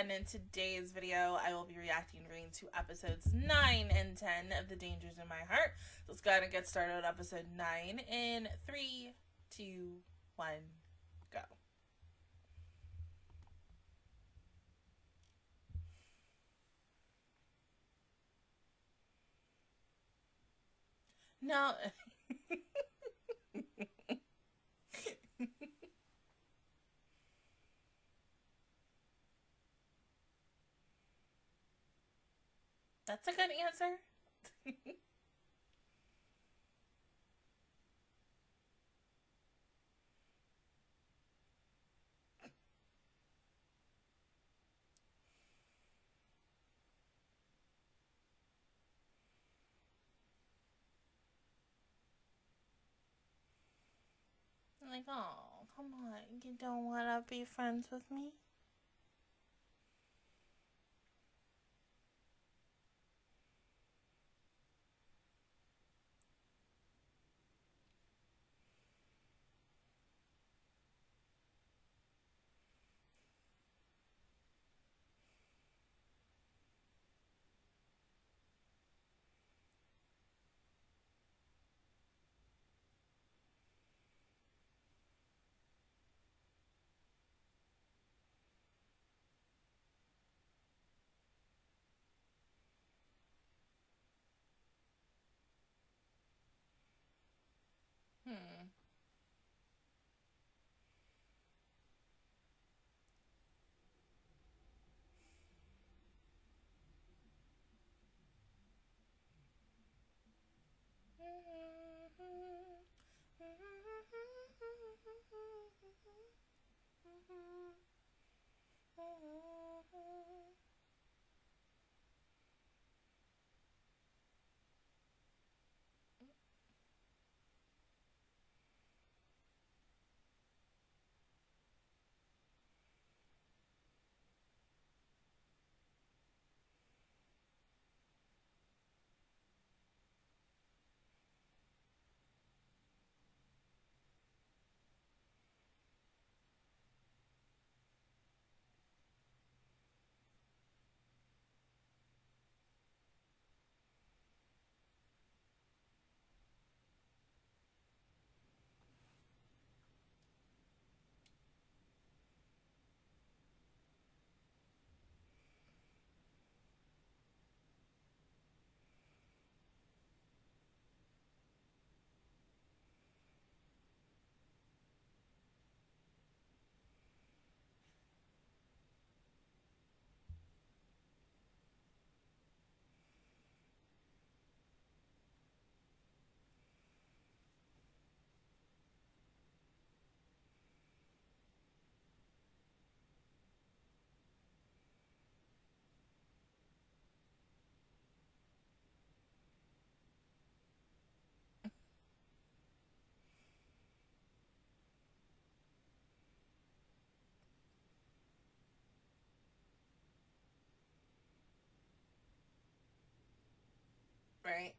and in today's video, I will be reacting to episodes 9 and 10 of The Dangers in My Heart. So let's go ahead and get started on episode 9 in 3, 2, 1, go. No. That's a good answer. like, oh, come on, you don't want to be friends with me? Hmm. Right.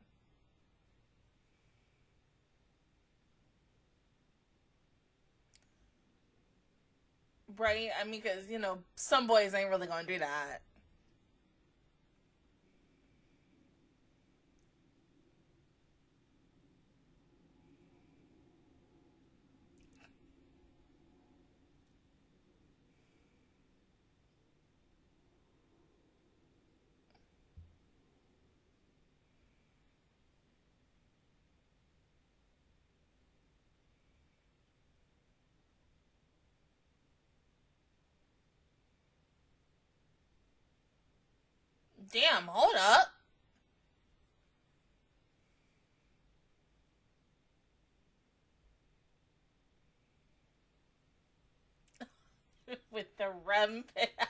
Right? I mean, because, you know, some boys ain't really gonna do that. Damn, hold up. With the REM pit.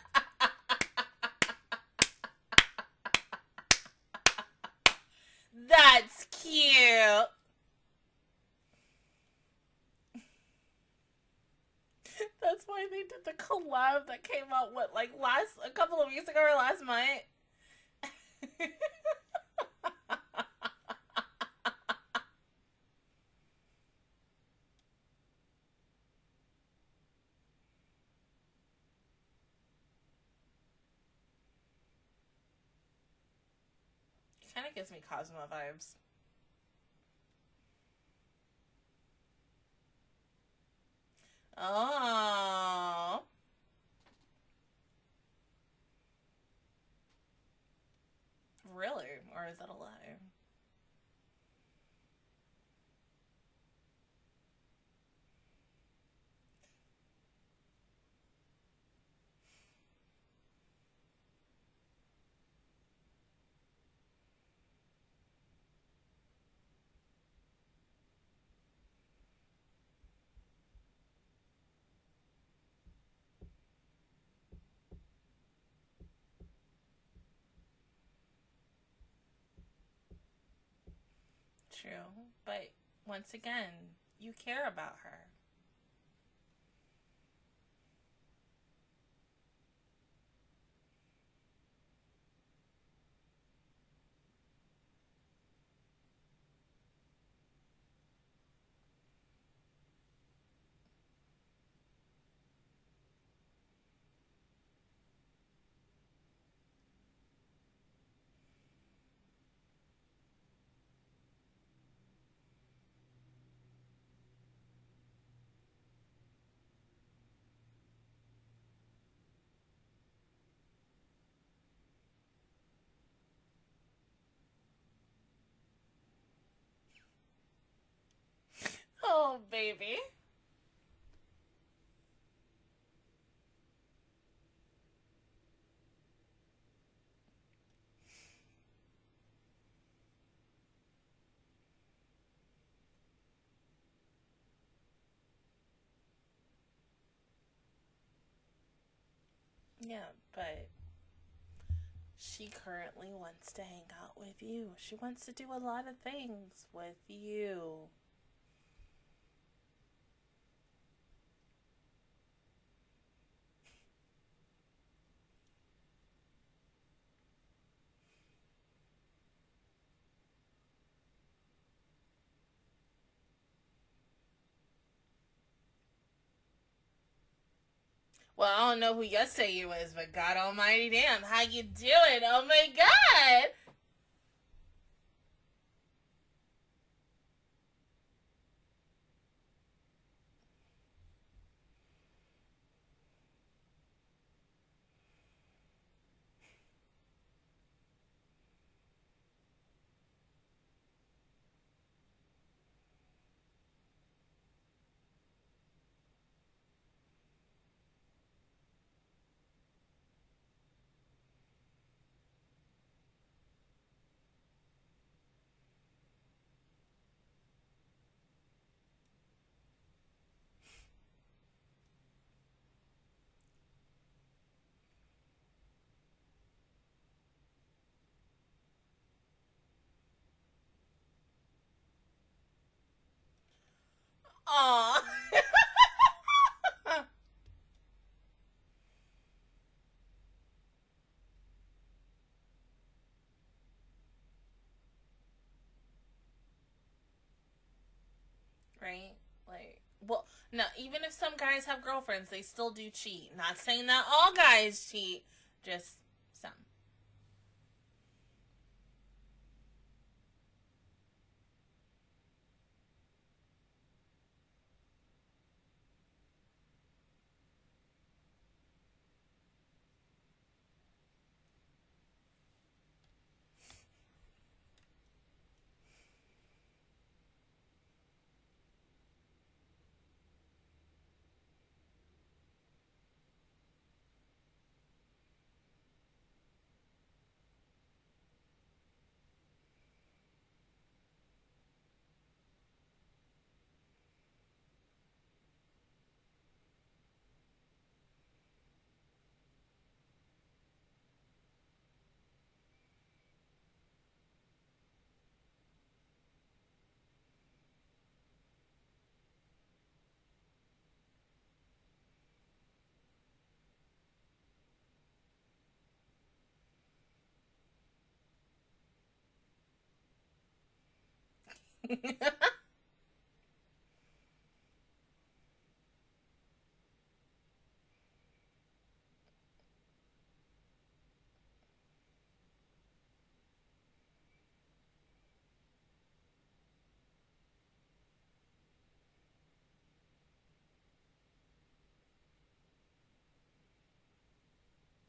That's cute. That's why they did the collab that came out what like last a couple of weeks ago or last month kind of gives me Cosmo vibes. Oh. Is that a True. But once again, you care about her. Oh, baby. Yeah, but she currently wants to hang out with you. She wants to do a lot of things with you. Well, I don't know who you say you is, but God Almighty, damn, how you doing? Oh my God! Right? Like, well, no, even if some guys have girlfriends, they still do cheat. Not saying that all guys cheat, just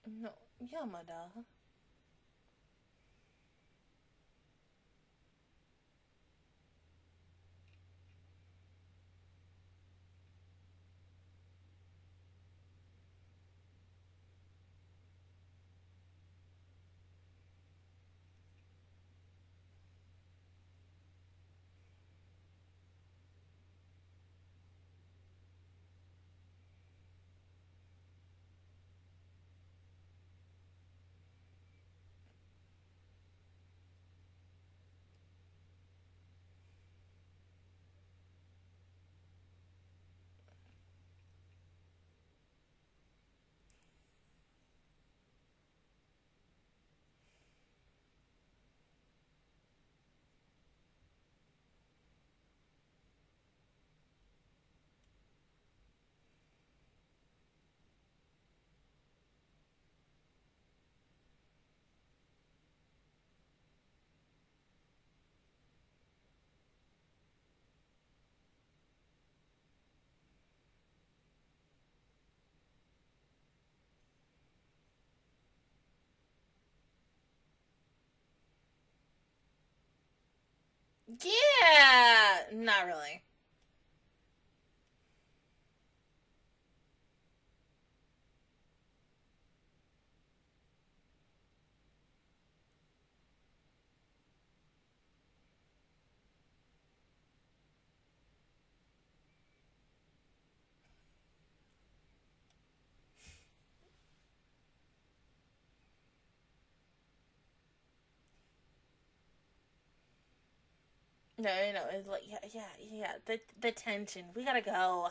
No, Yamada. Yeah, not really. No, no, it's like yeah, yeah, yeah. The the tension. We gotta go.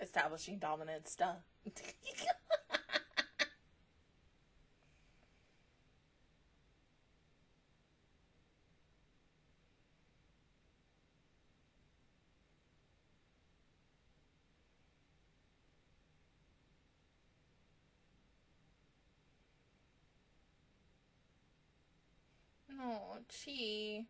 Establishing dominance stuff. no, chi.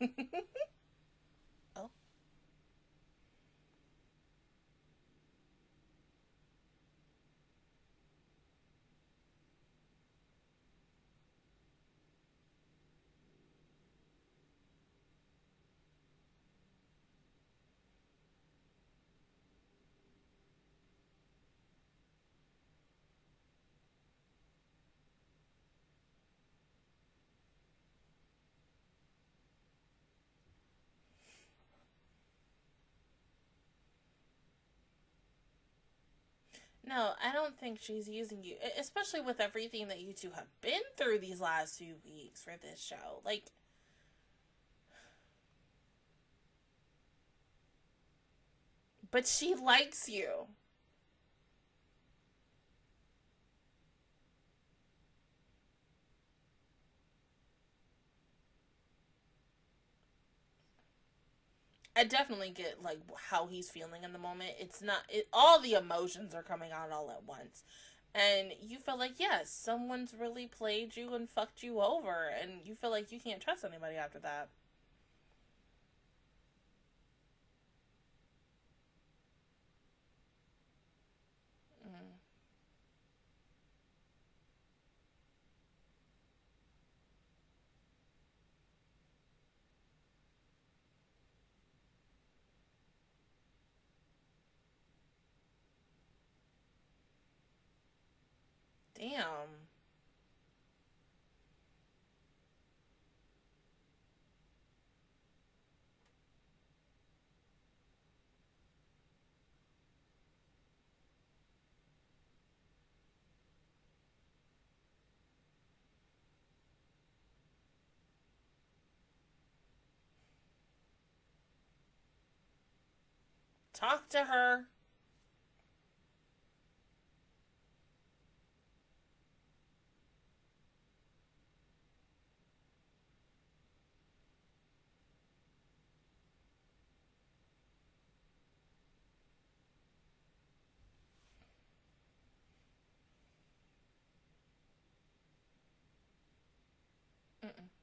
Oh. No, I don't think she's using you, especially with everything that you two have been through these last few weeks for this show. Like, but she likes you. I definitely get like how he's feeling in the moment. It's not it, all the emotions are coming out all at once. And you feel like yes, someone's really played you and fucked you over and you feel like you can't trust anybody after that. Mm. Damn. Talk to her. Mm-mm.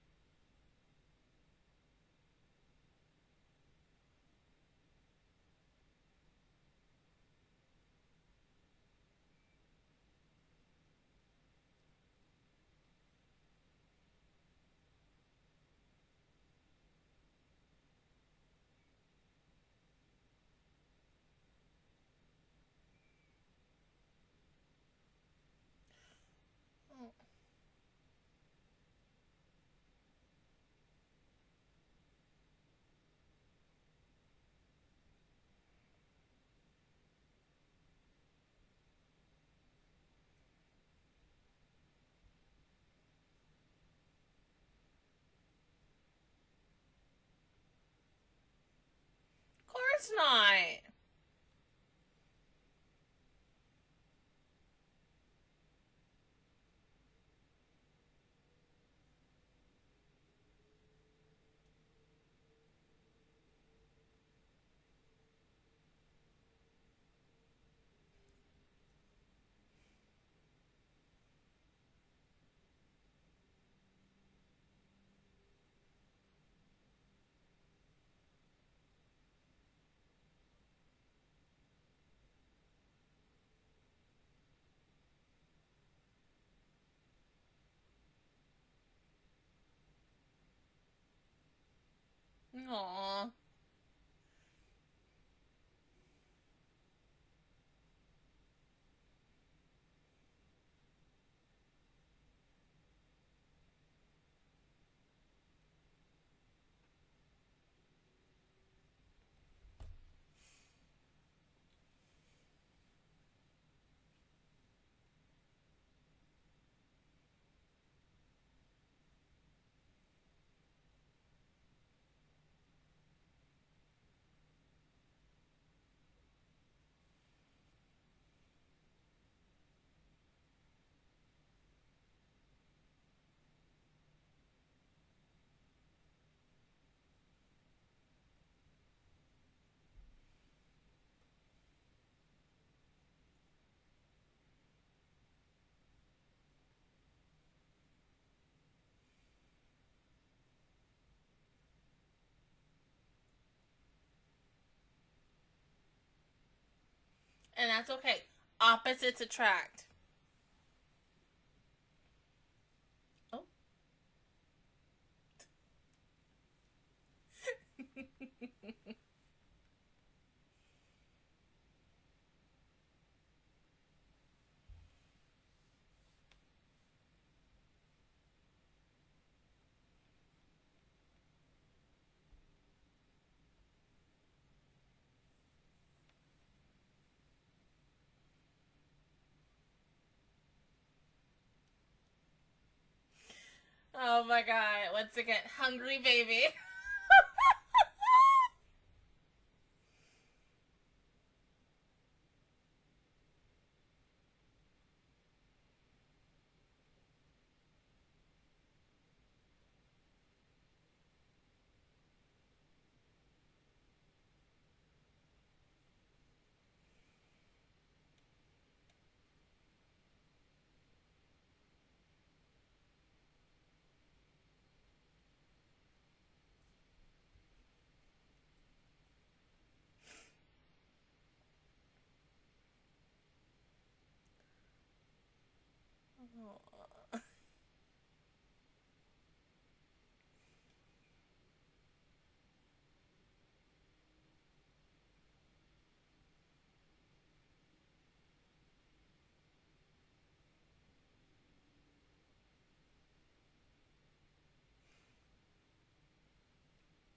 Course not. Aw. And that's okay. Opposites attract. Oh my god, once again, hungry baby.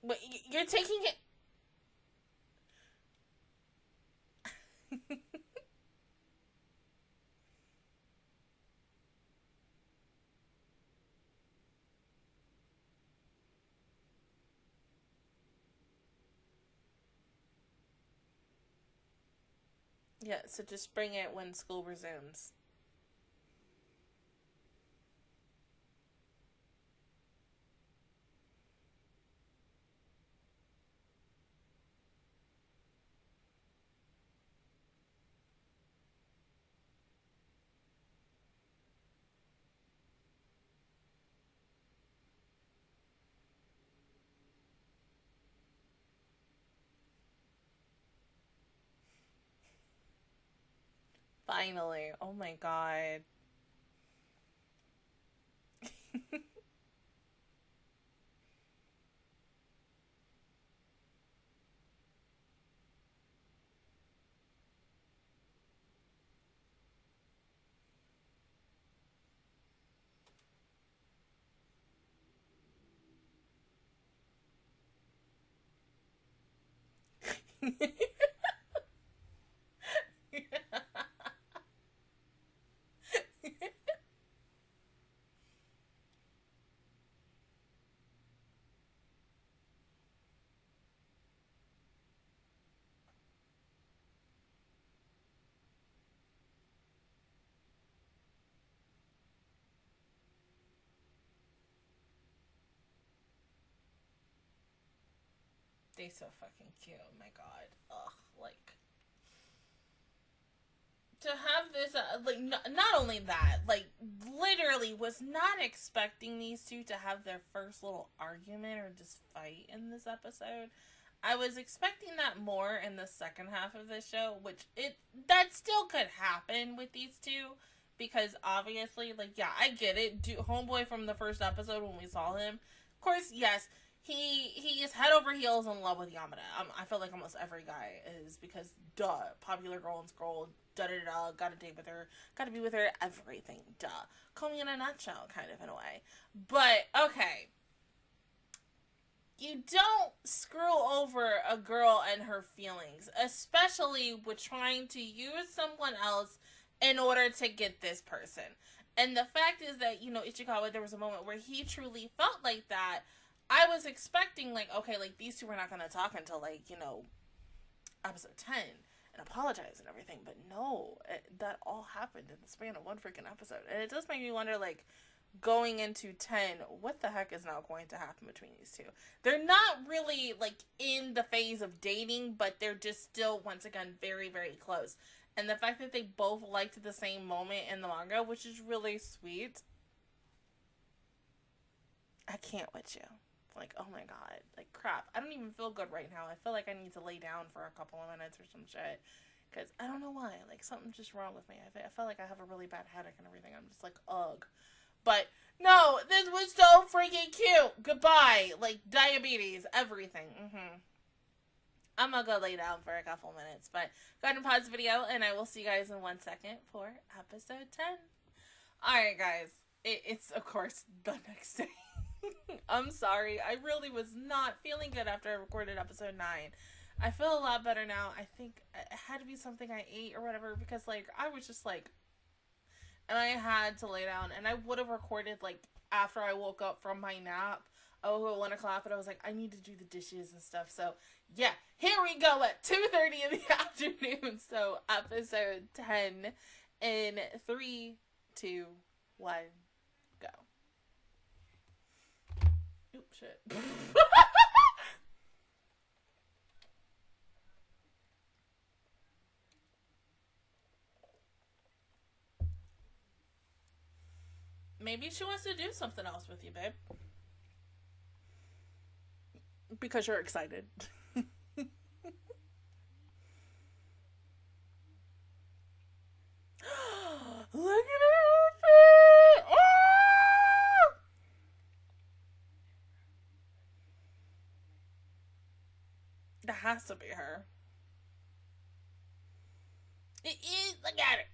But you're taking it. Yeah, so just bring it when school resumes. Finally. Oh my god. So fucking cute. Oh my god. Ugh, like to have this uh, like not, not only that, like literally was not expecting these two to have their first little argument or just fight in this episode. I was expecting that more in the second half of the show, which it that still could happen with these two because obviously like yeah, I get it. Do homeboy from the first episode when we saw him. Of course, yes, he he is head over heels in love with Yamada. I feel like almost every guy is because duh, popular girl in school, da da da, got a date with her, got to be with her, everything, duh. Call me in a nutshell, kind of in a way. But okay, you don't screw over a girl and her feelings, especially with trying to use someone else in order to get this person. And the fact is that you know Ichikawa, there was a moment where he truly felt like that I was expecting like okay, like these two were not gonna talk until like you know episode ten and apologize and everything, but no, it, that all happened in the span of one freaking episode, and it does make me wonder like going into 10 what the heck is now going to happen between these two? They're not really like in the phase of dating but they're just still once again very very close. And the fact that they both liked the same moment in the manga which is really sweet i can't with you like, oh my god, like crap. I don't even feel good right now. I feel like I need to lay down for a couple of minutes or some shit. Because I don't know why. Like, something's just wrong with me. I, I feel like I have a really bad headache and everything. I'm just like, ugh. But no, this was so freaking cute. Goodbye. Like, diabetes, everything. Mm-hmm. I'm gonna go lay down for a couple minutes, but go ahead and pause the video, and I will see you guys in one second for episode 10. Alright, guys. It, it's, of course, the next day. I'm sorry. I really was not feeling good after I recorded episode 9. I feel a lot better now. I think it had to be something I ate or whatever because, like, I was just like, and I had to lay down. And I would have recorded, like, after I woke up from my nap. I woke up at 1 o'clock, but I was like, I need to do the dishes and stuff. So, yeah, here we go at 2.30 in the afternoon. So, episode 10 in 3, 2, 1. Shit. Maybe she wants to do something else with you, babe. Because you're excited. Look at her outfit! Oh! That has to be her. It is. Look at it.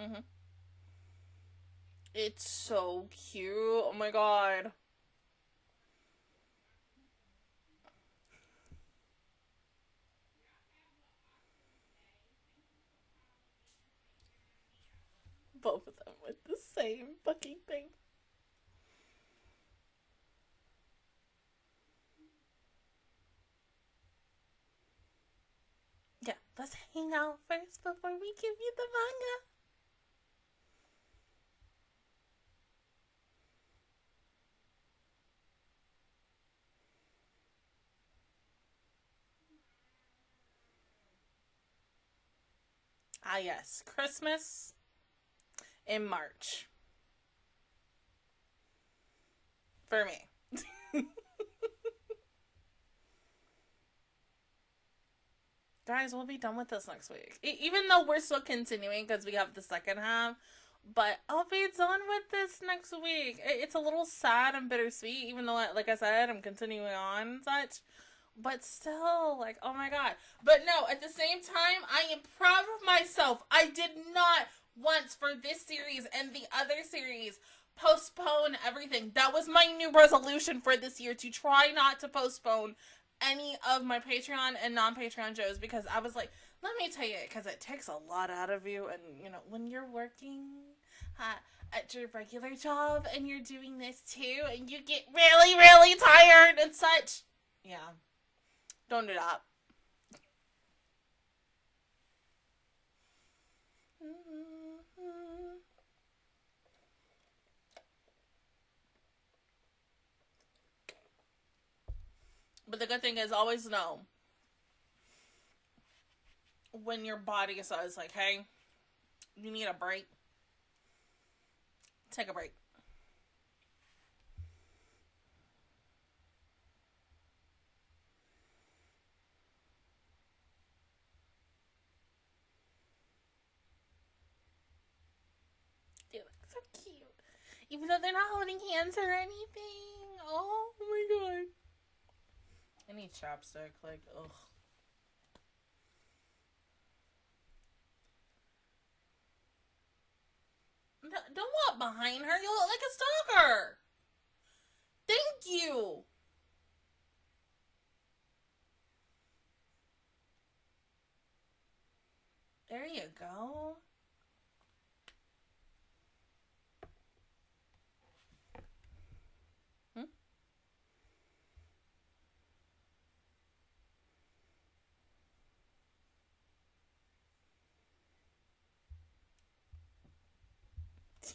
Mm-hmm. It's so cute. Oh my god. Both of them with the same fucking thing. Yeah, let's hang out first before we give you the manga. Ah, yes, Christmas in March. For me. Guys, we'll be done with this next week. even though we're still continuing because we have the second half, but I'll be done with this next week. it's a little sad and bittersweet, even though, like I said, I'm continuing on and such but still, like, oh my god. But no, at the same time, I am proud of myself. I did not once for this series and the other series postpone everything. That was my new resolution for this year to try not to postpone any of my Patreon and non Patreon shows because I was like, let me tell you, because it takes a lot out of you. And, you know, when you're working uh, at your regular job and you're doing this too, and you get really, really tired and such. Yeah. Don't do that. But the good thing is, always know when your body says, like, hey, you need a break, take a break. Even though they're not holding hands or anything. Oh my god. I need chapstick. Like, ugh. Don't walk behind her. You look like a stalker. Thank you. There you go.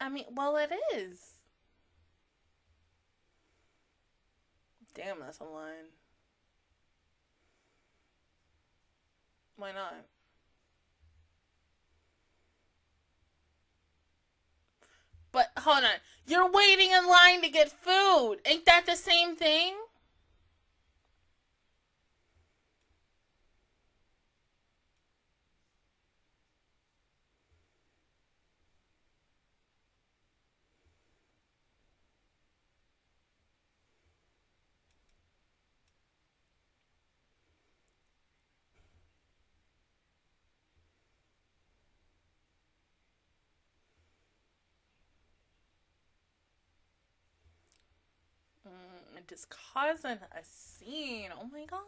I mean, well, it is. Damn, that's a line. Why not? But hold on. You're waiting in line to get food. Ain't that the same thing? And just causing a scene. Oh my god.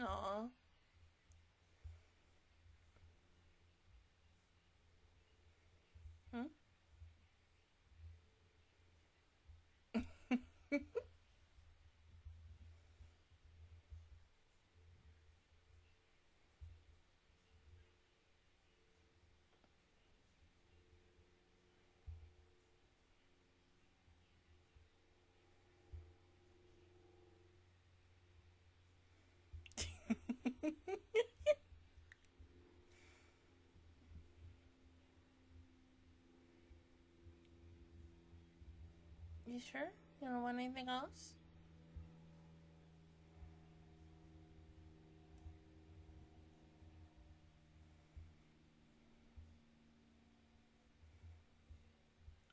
Aw. You sure? You don't want anything else?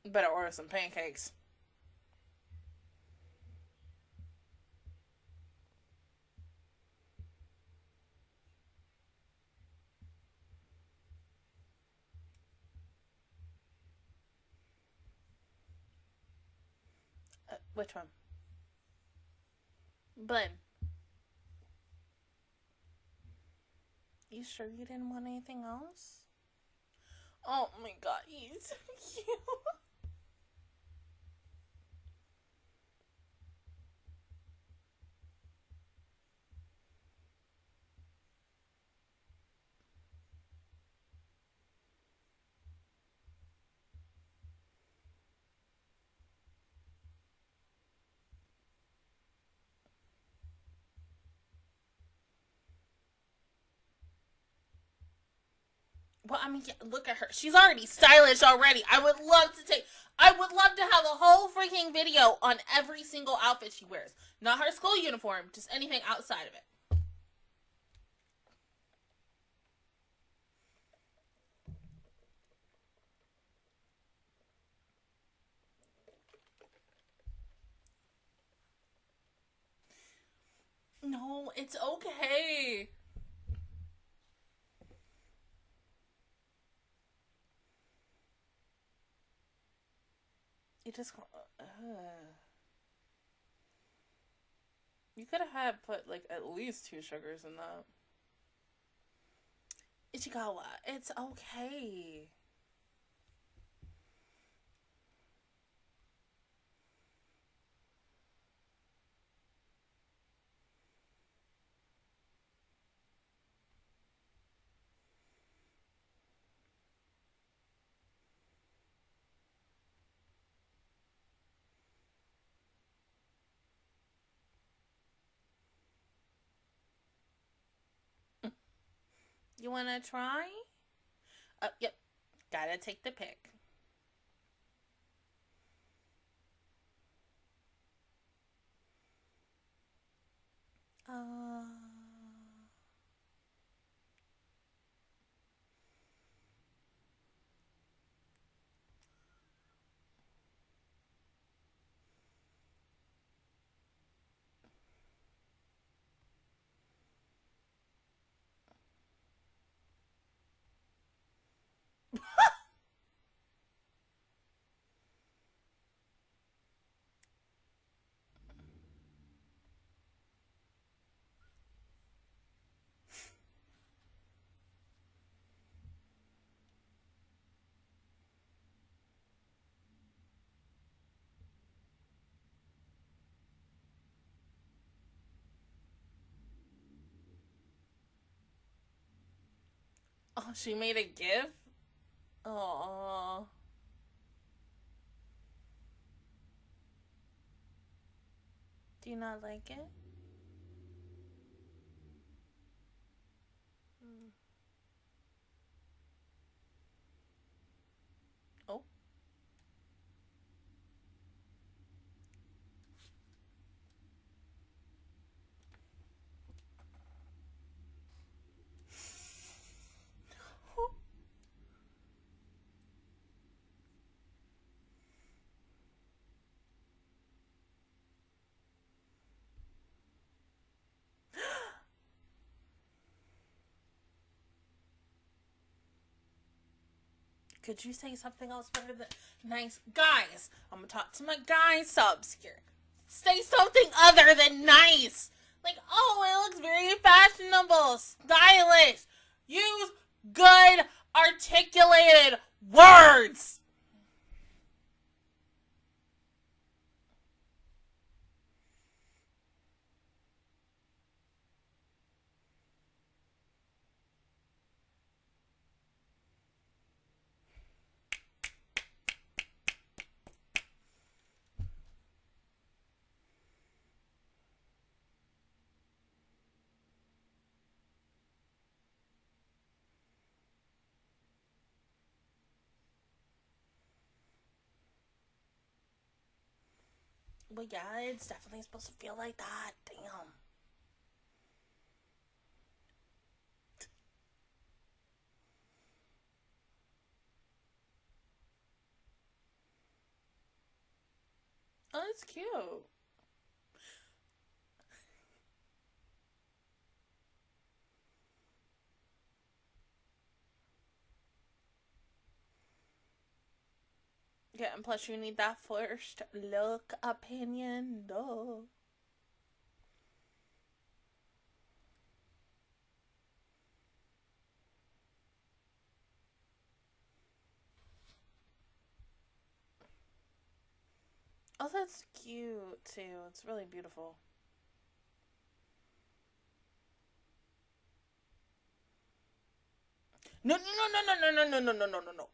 Better order some pancakes. Uh, which one? Blin. You sure you didn't want anything else? Oh my god, he's so cute. Well, I mean, yeah, look at her. She's already stylish already. I would love to take. I would love to have a whole freaking video on every single outfit she wears. Not her school uniform, just anything outside of it. No, it's okay. You just uh, you could have had put like at least two sugars in that. Ichikawa, it's okay. You want to try? Oh, yep. Gotta take the pic. Uh... Oh, she made a gift? Oh. Do you not like it? Hmm. Oh. Could you say something else better than nice? Guys, I'm gonna talk to my guy subs here. Say something other than nice. Like, oh, it looks very fashionable, stylish. Use good, articulated words. But yeah, it's definitely supposed to feel like that. Damn. Oh, that's cute. Yeah, and plus you need that first look opinion, though. Oh, that's cute too. It's really beautiful. No, no, no, no, no, no, no, no, no, no, no, no.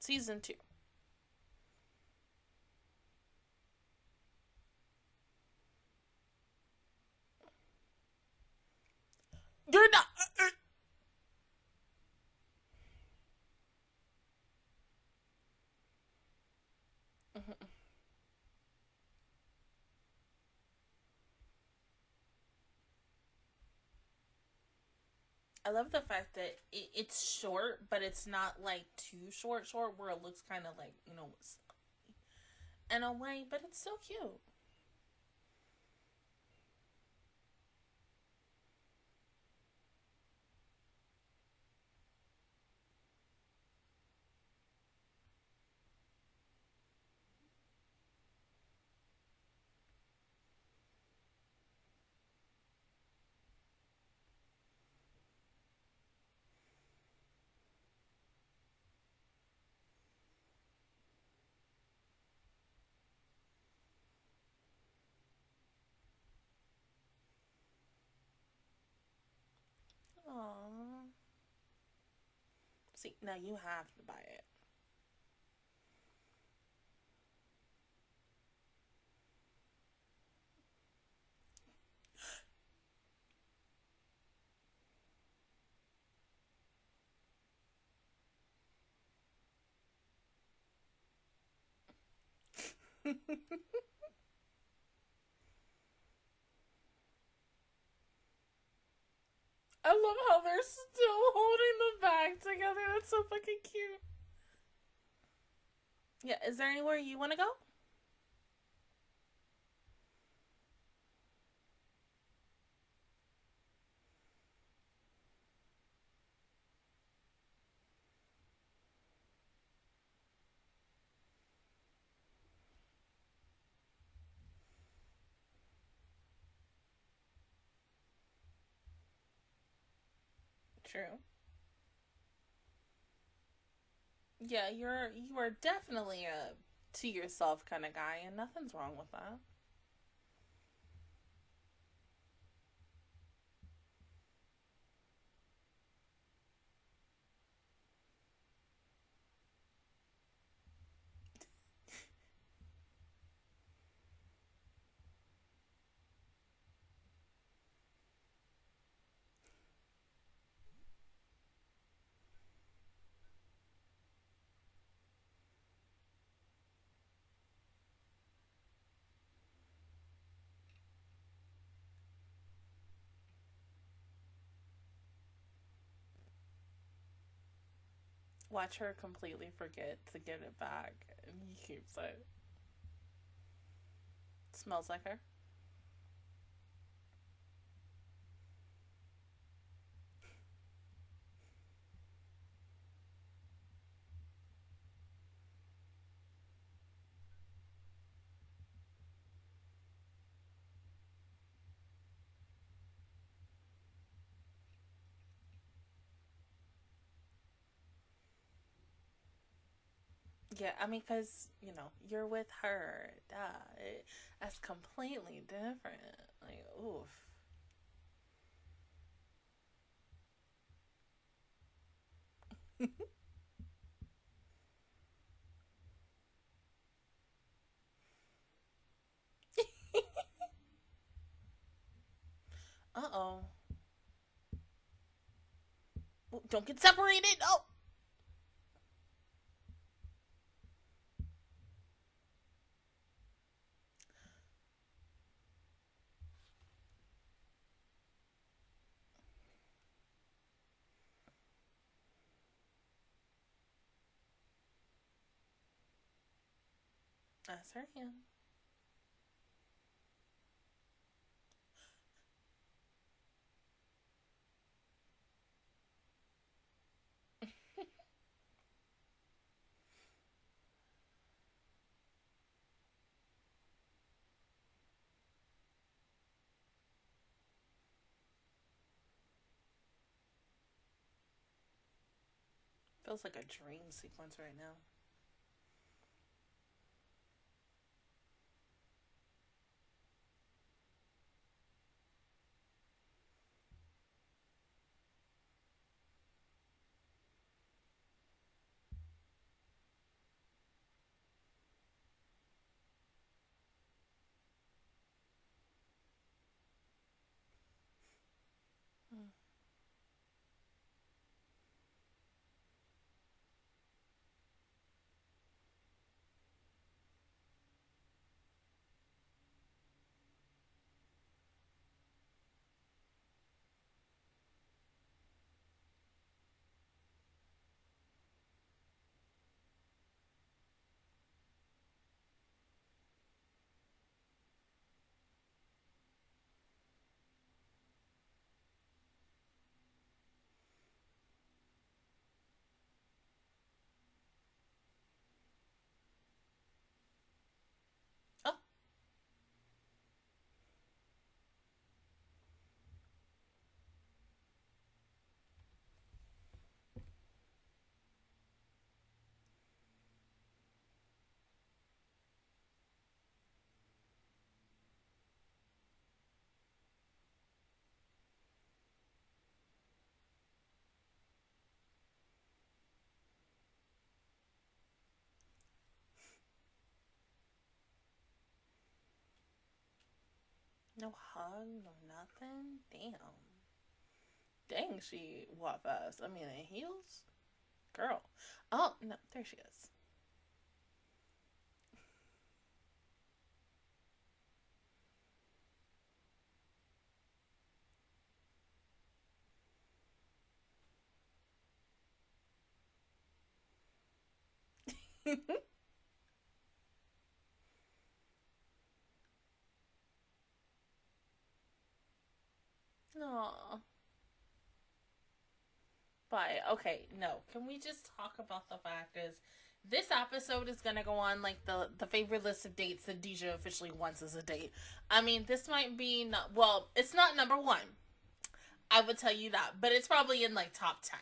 Season two. You're not. Uh, uh. I love the fact that it, it's short, but it's not like too short, short, where it looks kind of like you know, in a way, but it's so cute. Aww. See, now you have to buy it. I love how they're still holding the bag together. That's so fucking cute. Yeah, is there anywhere you want to go? True. Yeah, you're you are definitely a to yourself kind of guy, and nothing's wrong with that. Watch her completely forget to get it back, and he keeps it. Smells like her. Yeah, I mean, because, you know, you're with her. Duh. It, that's completely different. Like, oof. uh oh. Don't get separated. Oh. That's her hand. Feels like a dream sequence right now. No hug, no nothing. Damn. Dang, she walked fast. I mean, in heels? Girl. Oh, no, there she is. No. But okay, no. Can we just talk about the fact is this episode is gonna go on like the the favorite list of dates that Dija officially wants as a date. I mean, this might be not well, it's not number one. I would tell you that, but it's probably in like top ten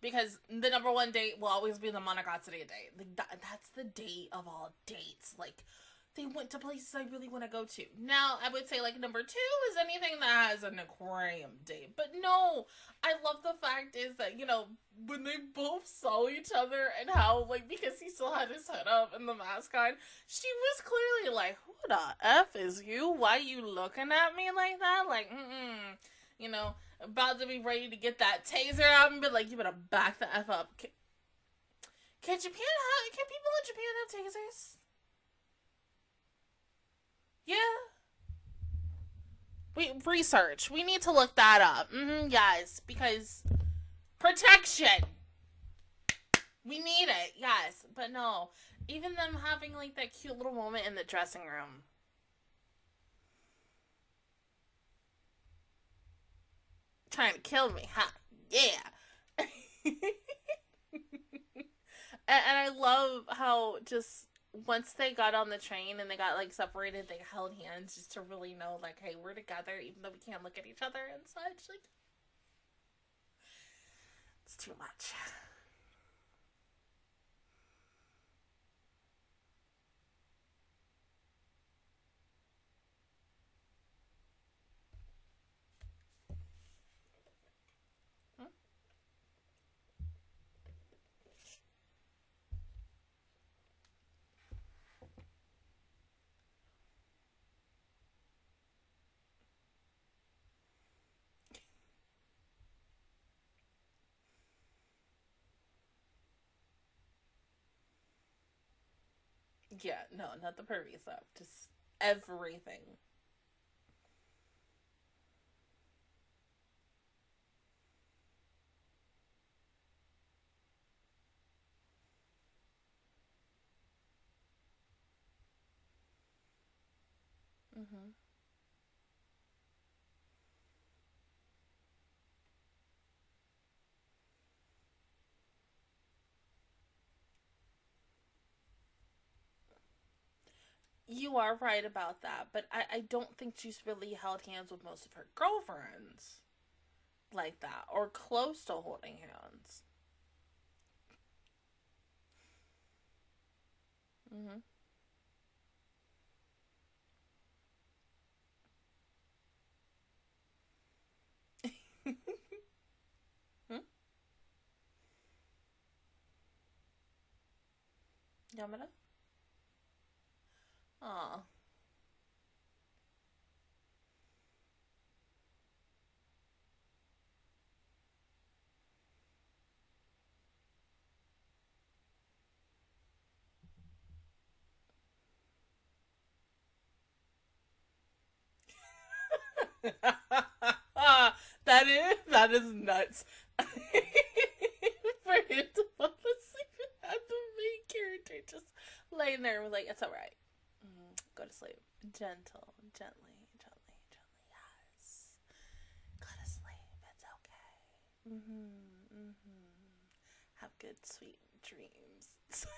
because the number one date will always be the Monogatari date. Like that, that's the date of all dates. Like they went to places I really want to go to. Now, I would say like number two is anything that has an aquarium date. But no, I love the fact is that, you know, when they both saw each other and how, like, because he still had his head up and the mask on, she was clearly like, who the F is you? Why you looking at me like that? Like, mm You know, about to be ready to get that taser out and be like, you better back the F up. Can, can Japan have, can people in Japan have tasers? Yeah. We research. We need to look that up. Mm-hmm, yes, because protection. We need it. Yes, but no. Even them having like that cute little moment in the dressing room. Trying to kill me, huh? Yeah. and, and I love how just once they got on the train and they got like separated, they held hands just to really know like, hey, we're together even though we can't look at each other and such. Like, it's too much. Yeah, no, not the pervy stuff. Just everything. Mm-hmm. You are right about that, but I, I don't think she's really held hands with most of her girlfriends like that or close to holding hands. Mm-hmm. hmm? Aw. that is that is nuts. For him to fall asleep and have the main character just laying there and like it's alright. Mm, go to sleep. Gentle, gently, gently, gently. Yes. Go to sleep. It's okay. Mm-hmm. Mm-hmm. Have good sweet dreams.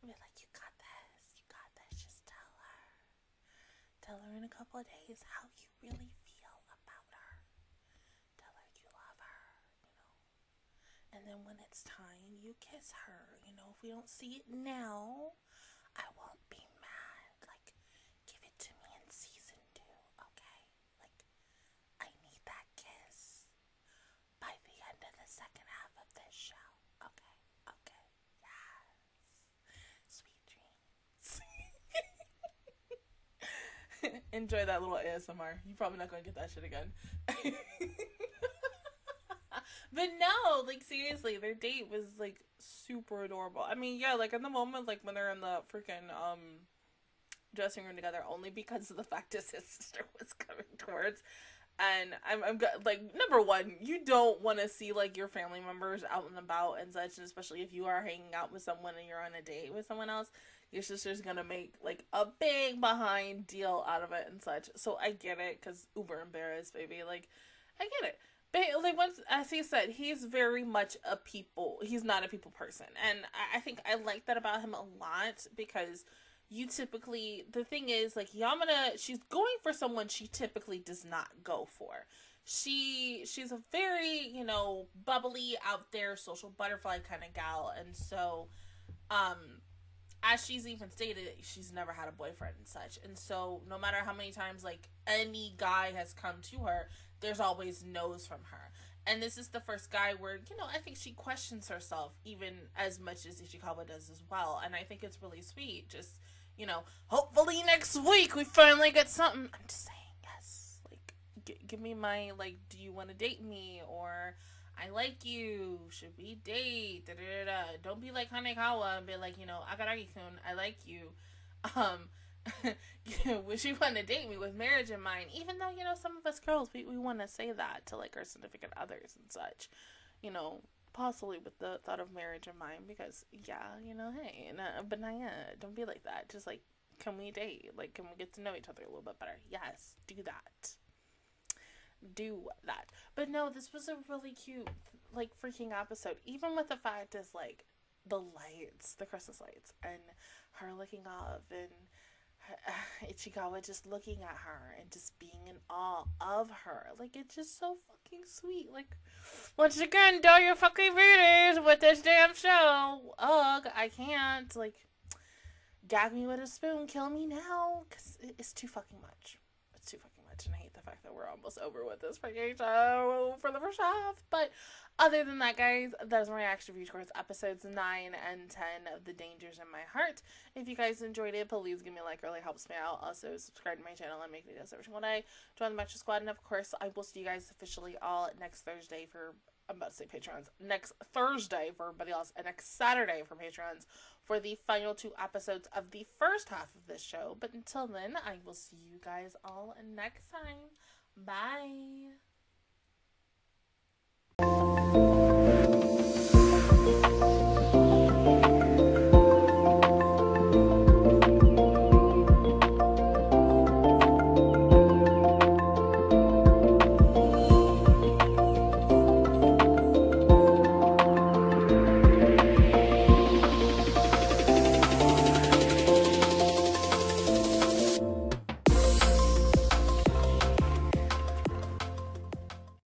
be like, you got this, you got this, just tell her. Tell her in a couple of days how you really feel about her. Tell her you love her, you know. And then when it's time, you kiss her. You know, if we don't see it now, I won't be mad. Like, give it to me in season two, okay? Like, I need that kiss by the end of the second half of this show. Okay, okay, yes. Sweet dreams. Enjoy that little ASMR. You're probably not gonna get that shit again. but no, like seriously, their date was like super adorable. I mean, yeah, like in the moment, like when they're in the freaking um dressing room together, only because of the fact is his sister was coming towards. And I'm, I'm like number one, you don't want to see like your family members out and about and such, and especially if you are hanging out with someone and you're on a date with someone else, your sister's gonna make like a big behind deal out of it and such. So I get it, cause uber embarrassed, baby. Like I get it. But once, as he said, he's very much a people. He's not a people person, and I, I think I like that about him a lot because you typically the thing is like Yamada she's going for someone she typically does not go for. She she's a very, you know, bubbly out there social butterfly kind of gal and so um as she's even stated she's never had a boyfriend and such. And so no matter how many times like any guy has come to her, there's always no's from her. And this is the first guy where, you know, I think she questions herself even as much as Ichikawa does as well. And I think it's really sweet. Just you know, hopefully next week we finally get something. I'm just saying, yes. Like, g- give me my, like, do you want to date me? Or, I like you. Should we date? Da, da, da. Don't be like Hanekawa and be like, you know, Araragi-kun, I like you. Um, would you want to date me with marriage in mind? Even though, you know, some of us girls, we, we want to say that to, like, our significant others and such. You know, possibly with the thought of marriage in mind because yeah you know hey uh, but yet don't be like that just like can we date like can we get to know each other a little bit better yes do that do that but no this was a really cute like freaking episode even with the fact is like the lights the christmas lights and her looking up and Ichikawa just looking at her and just being in awe of her. Like it's just so fucking sweet. Like once again, do your fucking readers with this damn show. Ugh, I can't. Like gag me with a spoon, kill me now, cause it's too fucking much. It's too fucking much, and I hate the fact that we're almost over with this fucking show for the first half. But other than that, guys, that is my reaction review towards episodes 9 and 10 of The Dangers in My Heart. If you guys enjoyed it, please give me a like, it really helps me out. Also, subscribe to my channel and make videos every single day. Join the Metro Squad, and of course, I will see you guys officially all next Thursday for I'm about to say patrons, next Thursday for everybody else, and next Saturday for patrons for the final two episodes of the first half of this show. But until then, I will see you guys all next time. Bye. Thank you.